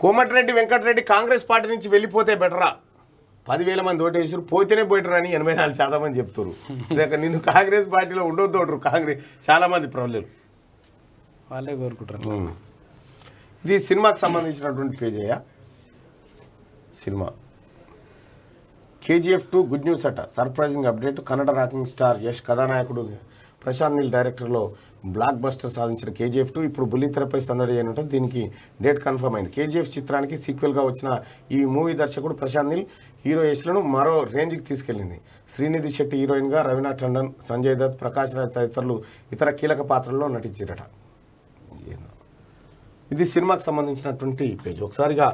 Komatireddy Venkatareddy Congress party నుంచి వెళ్ళిపోతే బెటరా పదివేల మంది ఓటేసారు పోతేనే బెటర్ అని ఎనభై నాలుగు శాతం మంది చెప్తారు లేక నిన్ను కాంగ్రెస్ పార్టీలో ఉండొద్దు అంటారు కాంగ్రెస్ చాలా మంది ప్రజలు వాళ్ళే కోరుకుంటారు. ఇది సినిమాకి సంబంధించినటువంటి పేజ్ అయ్యా. Cinema. KGF two good news అట. Surprising update. Kannada rocking star Yash కథానాయకుడు ప్రశాంత్ నీల్ డైరెక్టర్లో బ్లాక్ బస్టర్ సాధించిన కేజీఎఫ్ టూ ఇప్పుడు బుల్లితెరపై సందడి అయినట్టు దీనికి డేట్ కన్ఫర్మ్ అయింది. కేజీఎఫ్ చిత్రానికి సీక్వెల్గా వచ్చిన ఈ మూవీ దర్శకుడు ప్రశాంత్ నీల్ హీరో యశ్లను మరో రేంజ్కి తీసుకెళ్ళింది. శ్రీనిధి శెట్టి హీరోయిన్గా రవీనా టండన్ సంజయ్ దత్ ప్రకాష్ రాజ్ తదితరులు ఇతర కీలక పాత్రల్లో నటించారట. ఇది సినిమాకు సంబంధించినటువంటి పేజ్ ఒకసారిగా